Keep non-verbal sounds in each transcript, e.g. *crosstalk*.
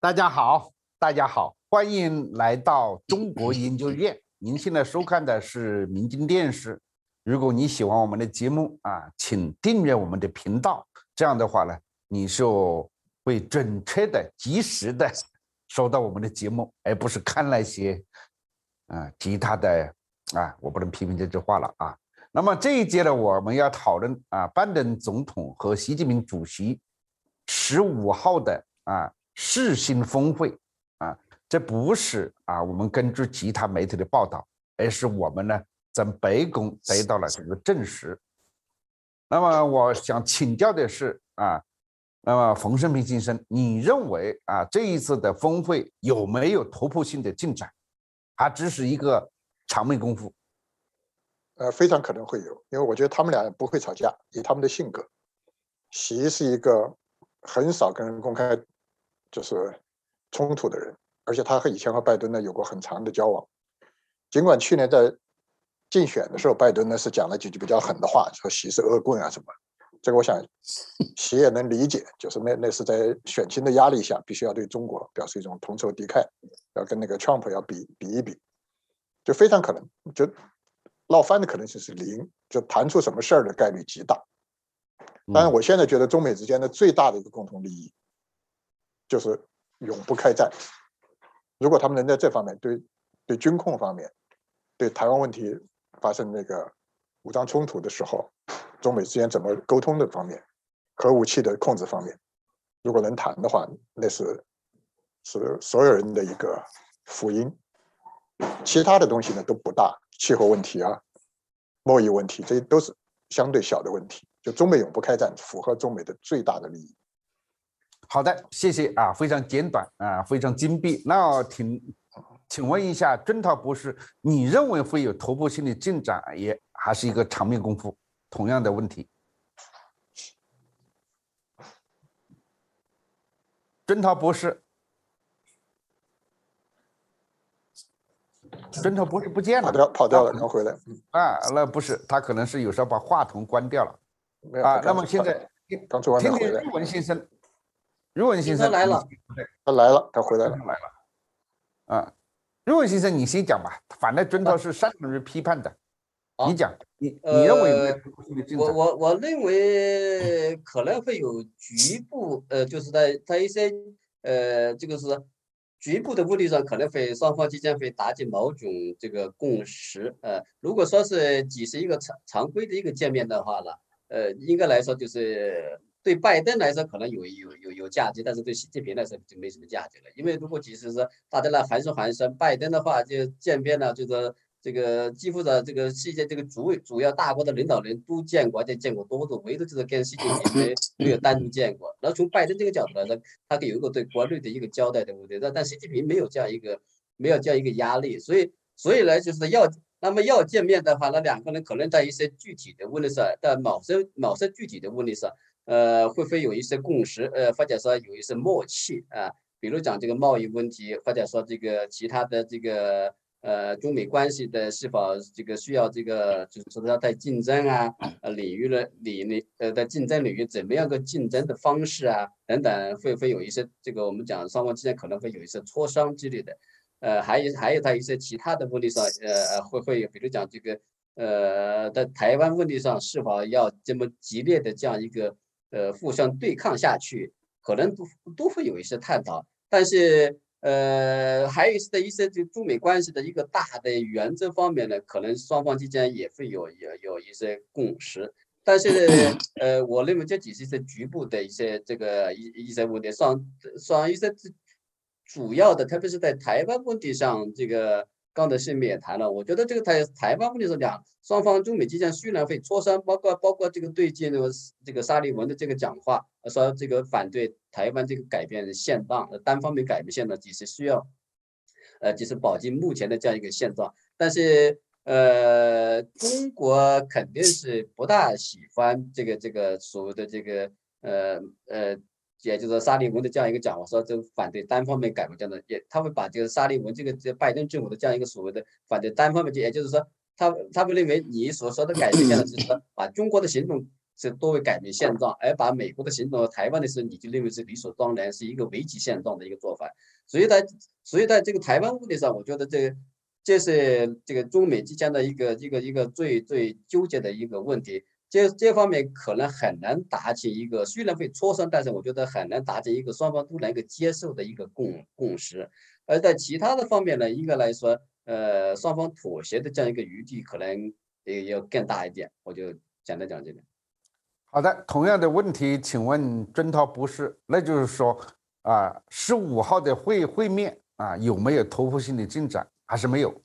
大家好，大家好，欢迎来到中国研究院。您现在收看的是明镜电视。如果你喜欢我们的节目啊，请订阅我们的频道。这样的话呢，你就会准确的、及时的收到我们的节目，而不是看那些啊其他的啊，我不能批评这句话了啊。那么这一节呢，我们要讨论啊，拜登总统和习近平主席十五号的啊。世新峰会啊，这不是啊，我们根据其他媒体的报道，而是我们呢在白宫得到了这个证实。那么我想请教的是啊，那么冯胜平先生，你认为啊这一次的峰会有没有突破性的进展？还只是一个场面功夫？呃，非常可能会有，因为我觉得他们俩不会吵架，以他们的性格，习是一个很少跟人公开。就是冲突的人，而且他和以前和拜登呢有过很长的交往。尽管去年在竞选的时候，拜登呢是讲了几句比较狠的话，说习是恶棍啊什么。这个我想 *laughs* 习也能理解，就是那那是在选情的压力下，必须要对中国表示一种同仇敌忾，要跟那个 Trump 要比比一比，就非常可能就闹翻的可能性是零，就谈出什么事儿的概率极大。当然，我现在觉得中美之间的最大的一个共同利益。就是永不开战。如果他们能在这方面对对军控方面、对台湾问题发生那个武装冲突的时候，中美之间怎么沟通的方面、核武器的控制方面，如果能谈的话，那是是所有人的一个福音。其他的东西呢都不大，气候问题啊、贸易问题，这些都是相对小的问题。就中美永不开战，符合中美的最大的利益。好的，谢谢啊，非常简短啊，非常精辟。那请请问一下，郑涛博士，你认为会有突破性的进展，也还是一个场面功夫？同样的问题，郑涛博士，郑涛博士不见了，跑掉跑掉了，刚回来。啊，那不是，他可能是有时候把话筒关掉了。啊，那么现在听听日文先生。如文先生来了，他来了，他回来了，来了。啊，如文先生，你先讲吧。反正尊涛是擅长于批判的，你讲，你你认为？我我我认为可能会有局部，呃，就是在在一些呃，这个是局部的问题上，可能会双方之间会达成某种这个共识。呃，如果说是只是一个常常规的一个见面的话呢，呃，应该来说就是。对拜登来说可能有有有有价值，但是对习近平来说就没什么价值了。因为如果即使是大家来寒暄寒暄，拜登的话就见面了，就是这个几乎的这个世界这个主主要大国的领导人都见过，而且见过多次，唯独就是跟习近平没没有单独见过。然后从拜登这个角度来说，他有一个对国内的一个交代，对不对？但但习近平没有这样一个没有这样一个压力，所以所以呢，就是要那么要见面的话，那两个人可能在一些具体的问题上，在某些某些具体的问题上。呃，会不会有一些共识？呃，或者说有一些默契啊？比如讲这个贸易问题，或者说这个其他的这个呃中美关系的是否这个需要这个就是说在竞争啊呃领域的领域呃在竞争领域怎么样个竞争的方式啊等等，会不会有一些这个我们讲双方之间可能会有一些磋商之类的？呃，还有还有在一些其他的问题上，呃会会比如讲这个呃在台湾问题上是否要这么激烈的这样一个？呃，互相对抗下去，可能都都会有一些探讨，但是呃，还有一些的一些就中美关系的一个大的原则方面呢，可能双方之间也会有有有一些共识，但是呃，我认为这只是一些局部的一些这个一一些问题，上上一些主要的，特别是在台湾问题上这个。刚才是也谈了，我觉得这个台台湾问题是两双方中美之间虽然会磋商，包括包括这个对接那个这个沙利文的这个讲话，说这个反对台湾这个改变现状，单方面改变现状只是需要，呃，就是保证目前的这样一个现状，但是呃，中国肯定是不大喜欢这个这个所谓的这个呃呃。也就是说沙利文的这样一个讲话，说这反对单方面改革这样的，也他会把这个沙利文这个这拜登政府的这样一个所谓的反对单方面，也就是说，他他会认为你所说的改革，就是说把中国的行动是多为改变现状，而把美国的行动和台湾的事，你就认为是理所当然，是一个危及现状的一个做法。所以在所以在这个台湾问题上，我觉得这这是这个中美之间的一个一个一个最最纠结的一个问题。这这方面可能很难达成一个，虽然会磋商，但是我觉得很难达成一个双方都能够接受的一个共共识。而在其他的方面呢，应该来说，呃，双方妥协的这样一个余地可能也要更大一点。我就简单讲这个。好的，同样的问题，请问曾涛博士，那就是说啊，十五号的会会面啊，有没有突破性的进展，还是没有？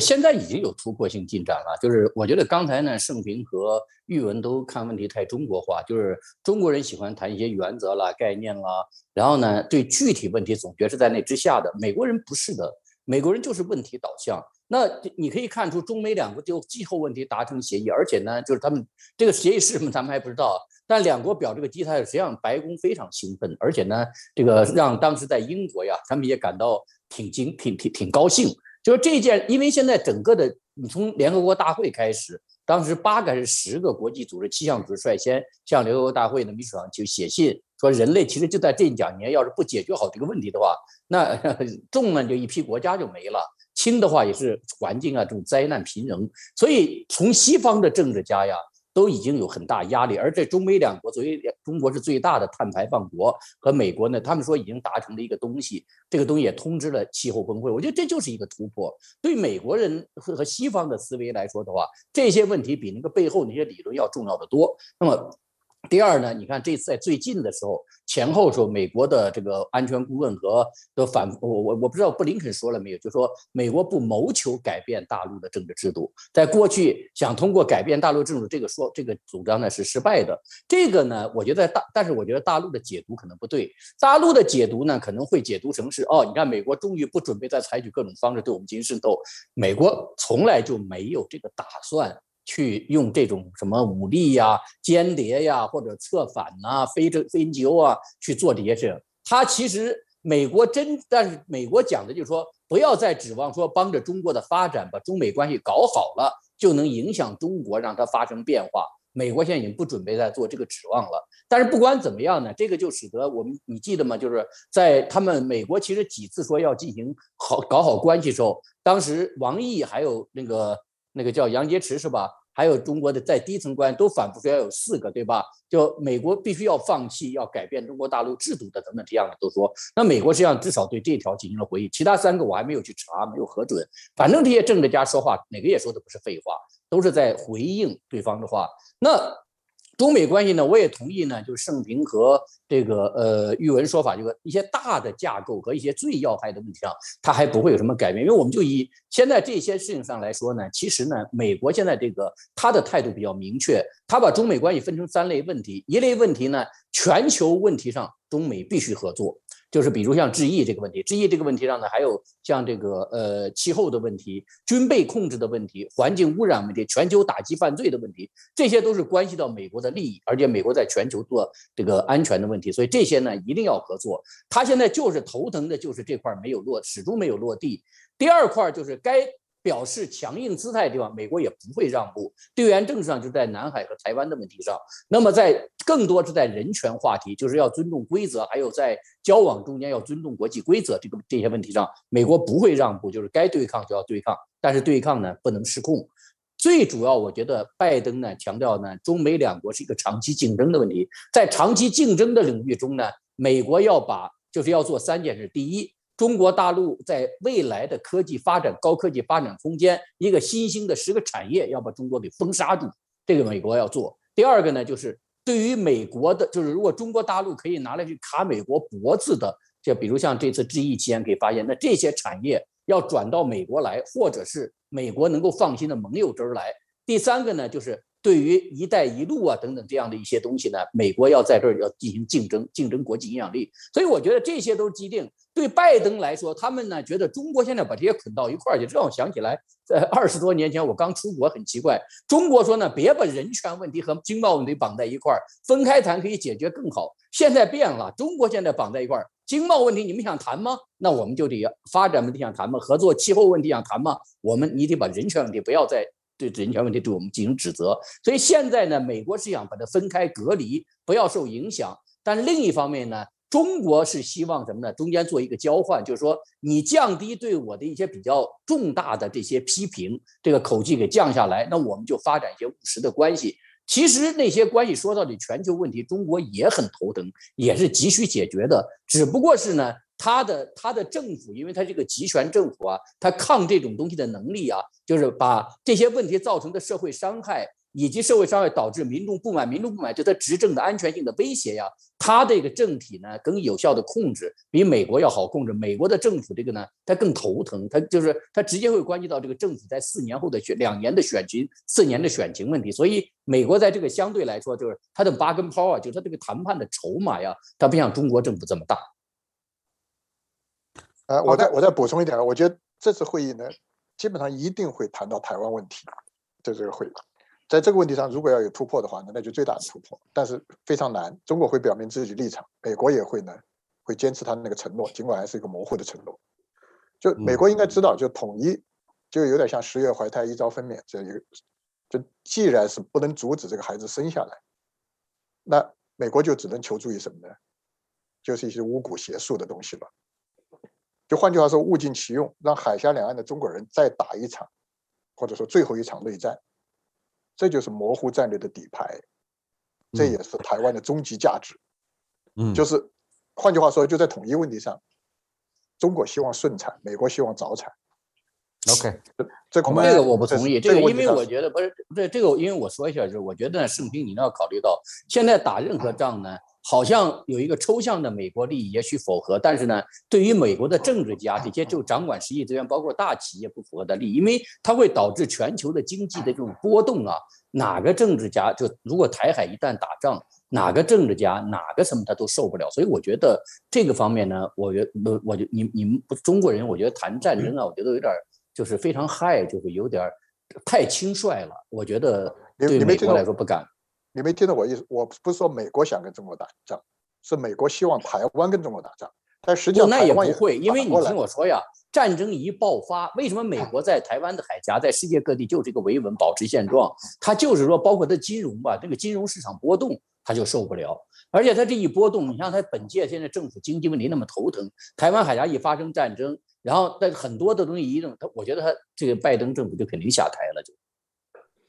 现在已经有突破性进展了，就是我觉得刚才呢，盛平和玉文都看问题太中国化，就是中国人喜欢谈一些原则啦、概念啦，然后呢，对具体问题总觉是在那之下的。美国人不是的，美国人就是问题导向。那你可以看出，中美两国就气候问题达成协议，而且呢，就是他们这个协议是什么，咱们还不知道。但两国表这个姿态，实际上白宫非常兴奋，而且呢，这个让当时在英国呀，他们也感到挺惊、挺挺挺高兴。就是这件，因为现在整个的，你从联合国大会开始，当时八个还是十个国际组织气象组织率先向联合国大会的秘书长就写信说，人类其实就在这两年，要是不解决好这个问题的话，那 *laughs* 重呢就一批国家就没了，轻的话也是环境啊这种灾难频仍，所以从西方的政治家呀。都已经有很大压力，而这中美两国作为中国是最大的碳排放国，和美国呢，他们说已经达成了一个东西，这个东西也通知了气候峰会。我觉得这就是一个突破。对美国人和和西方的思维来说的话，这些问题比那个背后那些理论要重要的多。那么。第二呢，你看这次在最近的时候，前后说美国的这个安全顾问和的反我我我不知道布林肯说了没有，就说美国不谋求改变大陆的政治制度，在过去想通过改变大陆政治这个说这个主张呢是失败的。这个呢，我觉得大，但是我觉得大陆的解读可能不对，大陆的解读呢可能会解读成是哦，你看美国终于不准备再采取各种方式对我们进行渗透，美国从来就没有这个打算。去用这种什么武力呀、间谍呀，或者策反呐、非洲非 NGO 啊去做这些事。他其实美国真，但是美国讲的就是说，不要再指望说帮着中国的发展，把中美关系搞好了，就能影响中国，让它发生变化。美国现在已经不准备再做这个指望了。但是不管怎么样呢，这个就使得我们，你记得吗？就是在他们美国其实几次说要进行好搞好关系时候，当时王毅还有那个。那个叫杨洁篪是吧？还有中国的在低层官员都反复说要有四个，对吧？就美国必须要放弃，要改变中国大陆制度的等等这样的都说。那美国实际上至少对这条进行了回应，其他三个我还没有去查，没有核准。反正这些政治家说话，哪个也说的不是废话，都是在回应对方的话。那。中美关系呢，我也同意呢，就是盛平和这个呃玉文说法，就是一些大的架构和一些最要害的问题上，它还不会有什么改变。因为我们就以现在这些事情上来说呢，其实呢，美国现在这个他的态度比较明确，他把中美关系分成三类问题，一类问题呢，全球问题上中美必须合作。就是比如像制疫这个问题，制疫这个问题上呢，还有像这个呃气候的问题、军备控制的问题、环境污染问题、全球打击犯罪的问题，这些都是关系到美国的利益，而且美国在全球做这个安全的问题，所以这些呢一定要合作。他现在就是头疼的，就是这块没有落，始终没有落地。第二块就是该。表示强硬姿态的地方，美国也不会让步。地缘政治上就在南海和台湾的问题上，那么在更多是在人权话题，就是要尊重规则，还有在交往中间要尊重国际规则这个这些问题上，美国不会让步，就是该对抗就要对抗，但是对抗呢不能失控。最主要，我觉得拜登呢强调呢，中美两国是一个长期竞争的问题，在长期竞争的领域中呢，美国要把就是要做三件事：第一。中国大陆在未来的科技发展、高科技发展空间，一个新兴的十个产业要把中国给封杀住，这个美国要做。第二个呢，就是对于美国的，就是如果中国大陆可以拿来去卡美国脖子的，就比如像这次智易期间可以发现，那这些产业要转到美国来，或者是美国能够放心的盟友这儿来。第三个呢，就是。对于“一带一路”啊等等这样的一些东西呢，美国要在这儿要进行竞争，竞争国际影响力。所以我觉得这些都是既定。对拜登来说，他们呢觉得中国现在把这些捆到一块儿去，这让我想起来，在二十多年前我刚出国，很奇怪，中国说呢别把人权问题和经贸问题绑在一块儿，分开谈可以解决更好。现在变了，中国现在绑在一块儿，经贸问题你们想谈吗？那我们就得发展问题想谈吗？合作气候问题想谈吗？我们你得把人权问题不要再。对人权问题对我们进行指责。所以现在呢，美国是想把它分开隔离，不要受影响。但另一方面呢，中国是希望什么呢？中间做一个交换，就是说你降低对我的一些比较重大的这些批评，这个口气给降下来，那我们就发展一些务实的关系。其实那些关系说到底，全球问题中国也很头疼，也是急需解决的。只不过是呢，他的他的政府，因为他这个集权政府啊，他抗这种东西的能力啊，就是把这些问题造成的社会伤害。以及社会伤害导致民众不满，民众不满对他执政的安全性的威胁呀。他这个政体呢更有效的控制，比美国要好控制。美国的政府这个呢，他更头疼，他就是他直接会关系到这个政府在四年后的选两年的选情，四年的选情问题。所以美国在这个相对来说，就是他的八根抛啊，就是他这个谈判的筹码呀，他不像中国政府这么大。呃，我再我再补充一点，我觉得这次会议呢，基本上一定会谈到台湾问题，在这个会议。在这个问题上，如果要有突破的话呢，那就最大的突破，但是非常难。中国会表明自己立场，美国也会呢，会坚持他那个承诺，尽管还是一个模糊的承诺。就美国应该知道，就统一，就有点像十月怀胎一朝分娩这一个，就既然是不能阻止这个孩子生下来，那美国就只能求助于什么呢？就是一些巫蛊邪术的东西了。就换句话说，物尽其用，让海峡两岸的中国人再打一场，或者说最后一场内战。这就是模糊战略的底牌，这也是台湾的终极价值。嗯，就是换句话说，就在统一问题上，中国希望顺产，美国希望早产。OK，这恐怕这个我不同意。这个因为我觉得不是不是这个，因为我说一下，就是我觉得呢盛平，你要考虑到现在打任何 *clears throat* 仗呢。好像有一个抽象的美国利益，也许符合，但是呢，对于美国的政治家这些就掌管实际资源，包括大企业不符合的利益，因为它会导致全球的经济的这种波动啊。哪个政治家就如果台海一旦打仗，哪个政治家哪个什么他都受不了。所以我觉得这个方面呢，我觉我我就你你们不中国人，我觉得谈战争啊，我觉得有点就是非常嗨，就是有点太轻率了。我觉得对美国来说不敢。你没听到我意思？我不是说美国想跟中国打仗，是美国希望台湾跟中国打仗。但实际上，那也不会，因为你听我说呀，战争一爆发，为什么美国在台湾的海峡，在世界各地就是一个维稳保持现状？它就是说，包括它金融吧，这个金融市场波动，它就受不了。而且它这一波动，你像它本届现在政府经济问题那么头疼，台湾海峡一发生战争，然后但很多的东西一弄，他我觉得他这个拜登政府就肯定下台了，就。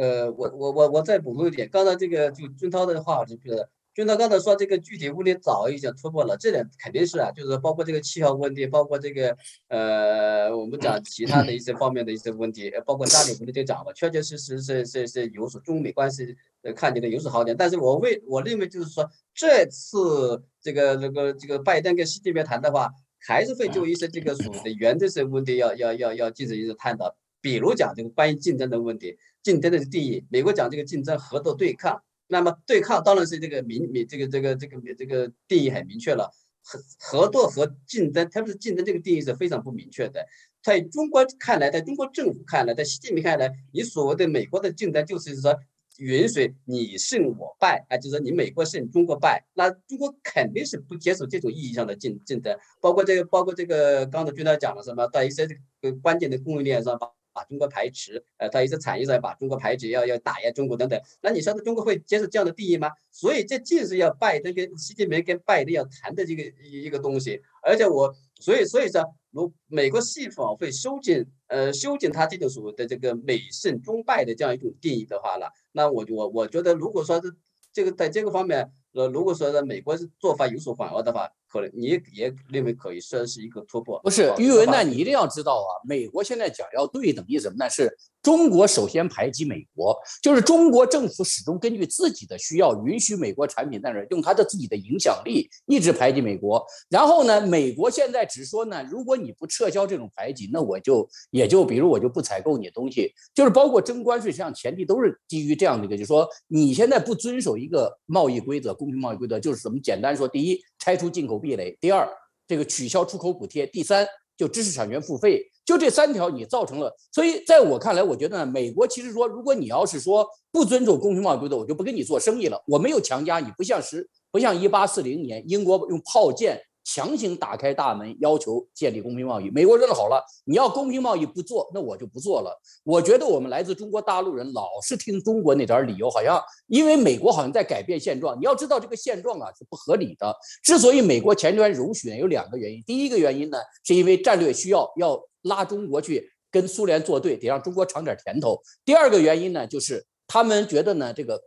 呃，我我我我再补充一点，刚才这个就军涛的话，就是军涛刚才说这个具体问题早已经突破了，这点肯定是啊，就是包括这个气候问题，包括这个呃，我们讲 *clears throat* 其他的一些方面的一些问题，包括家里问题就讲了，确确实实是是是有所中美关系呃看起来有所好点，但是我为我认为就是说这次这个这个这个拜登跟习近平谈的话，还是会就一些这个所谓的原则性问题要要要要进行一个探讨，比如讲这个关于竞争的问题。竞争的定义，美国讲这个竞争合作对抗，那么对抗当然是这个明明这个这个这个这个定义很明确了，合合作和竞争，特别是竞争这个定义是非常不明确的。在中国看来，在中国政府看来，在习近平看来，你所谓的美国的竞争就是说允许你胜我败，啊，就是说你美国胜中国败，那中国肯定是不接受这种意义上的竞竞争，包括这个包括这个刚才军长讲了什么，在一些这个关键的供应链上把。把中国排斥，呃，在一些产业上把中国排斥，要要打压中国等等。那你说的中国会接受这样的定义吗？所以这既是要拜登跟习近平跟拜登要谈的这个一个东西，而且我所以所以说，如美国是否会收紧呃收紧他这种所谓的这个美胜中败的这样一种定义的话呢？那我我我觉得如果说是这个在这个方面，呃，如果说在美国是做法有所缓和的话。可能你也认为可以算是一个突破，不是于文呢？你一定要知道啊，美国现在讲要对等于什么呢？是中国首先排挤美国，就是中国政府始终根据自己的需要允许美国产品在那儿用它的自己的影响力一直排挤美国。然后呢，美国现在只说呢，如果你不撤销这种排挤，那我就也就比如我就不采购你的东西，就是包括征关税，实际上前提都是基于这样的一个，就是说你现在不遵守一个贸易规则，公平贸易规则，就是怎么简单说，第一。拆除进口壁垒，第二，这个取消出口补贴，第三，就知识产权付费，就这三条，你造成了。所以在我看来，我觉得呢，美国其实说，如果你要是说不遵守公平贸易规则，我就不跟你做生意了。我没有强加你，不像是不像一八四零年英国用炮舰强行打开大门，要求建立公平贸易。美国说好了，你要公平贸易不做，那我就不做了。我觉得我们来自中国大陆人老是听中国那点理由，好像因为美国好像在改变现状。你要知道这个现状啊是不合理的。之所以美国前端容许呢，有两个原因。第一个原因呢，是因为战略需要，要拉中国去跟苏联作对，得让中国尝点甜头。第二个原因呢，就是他们觉得呢，这个。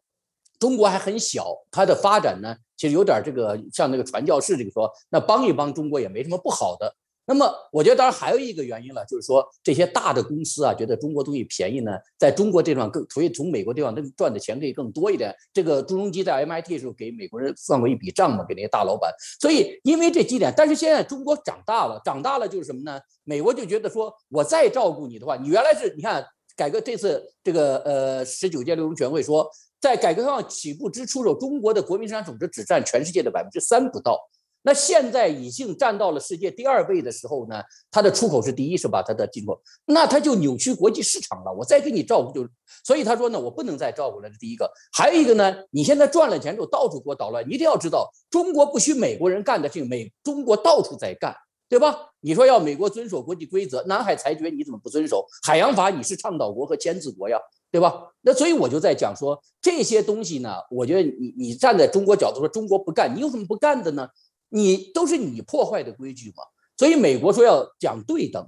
中国还很小，它的发展呢，其实有点这个像那个传教士这个说，那帮一帮中国也没什么不好的。那么，我觉得当然还有一个原因了，就是说这些大的公司啊，觉得中国东西便宜呢，在中国这地方更，所以从美国地方能赚的钱可以更多一点。这个朱镕基在 MIT 时候给美国人算过一笔账嘛，给那些大老板。所以因为这几点，但是现在中国长大了，长大了就是什么呢？美国就觉得说我再照顾你的话，你原来是你看改革这次这个呃十九届六中全会说。在改革开放起步之初时候，中国的国民生产总值只占全世界的百分之三不到。那现在已经占到了世界第二位的时候呢，它的出口是第一，是吧？它的进口，那它就扭曲国际市场了。我再给你照顾，就所以他说呢，我不能再照顾了。这第一个，还有一个呢，你现在赚了钱之后到处给我捣乱，你一定要知道，中国不许美国人干的事情，美中国到处在干，对吧？你说要美国遵守国际规则，南海裁决你怎么不遵守？海洋法你是倡导国和签字国呀？对吧？那所以我就在讲说这些东西呢，我觉得你你站在中国角度说中国不干，你有什么不干的呢？你都是你破坏的规矩嘛。所以美国说要讲对等，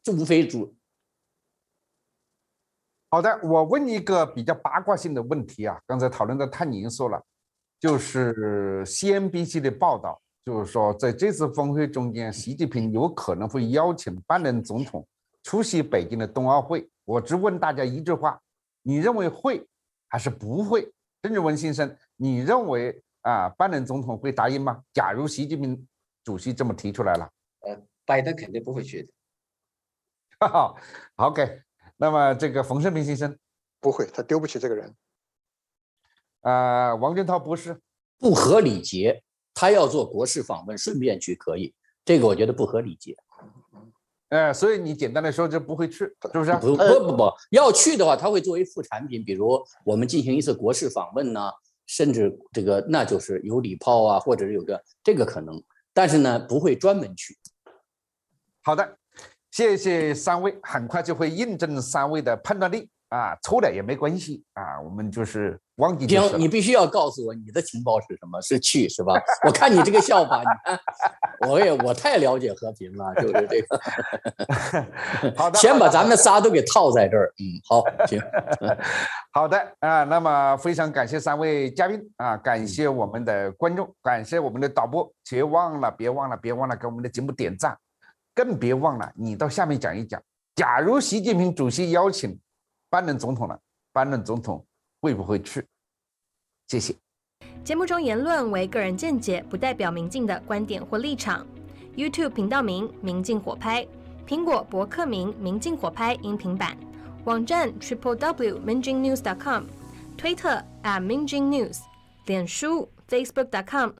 这无非主。好的，我问一个比较八卦性的问题啊，刚才讨论的太严肃了，就是 CNBC 的报道，就是说在这次峰会中间，习近平有可能会邀请拜登总统出席北京的冬奥会。我只问大家一句话。你认为会还是不会？郑志文先生，你认为啊，拜登总统会答应吗？假如习近平主席这么提出来了，呃，拜登肯定不会去的。哈哈，OK。那么这个冯胜平先生不会，他丢不起这个人。啊，王俊涛博士不合礼节，他要做国事访问，顺便去可以，这个我觉得不合礼节。呃，所以你简单的说就不会去，是不是？不不不不，要去的话，他会作为副产品，比如我们进行一次国事访问呢，甚至这个那就是有礼炮啊，或者是有个这个可能，但是呢，不会专门去。好的，谢谢三位，很快就会印证三位的判断力。啊，错了也没关系啊，我们就是忘记。行，你必须要告诉我你的情报是什么？是去是吧？我看你这个笑话，你看，我也我太了解和平了，就是这个。*laughs* *laughs* 好的，先把咱们仨都给套在这儿。嗯，好，行。*laughs* 好的啊，那么非常感谢三位嘉宾啊，感谢我们的观众，感谢我们的导播，别忘了，别忘了，别忘了给我们的节目点赞，更别忘了你到下面讲一讲，假如习近平主席邀请。拜登总统了，拜登总统会不会去？谢谢。节目中言论为个人见解，不代表民进的观点或立场。YouTube 频道名：民进火拍，苹果博客名：民进火拍音频版，网站 triple w minjingnews.com，推特：@minjinnews，脸书：facebook.com。